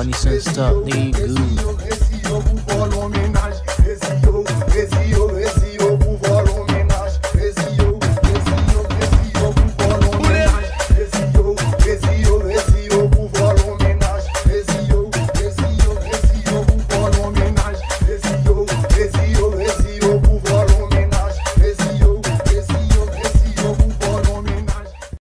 money sense stuff, nigga.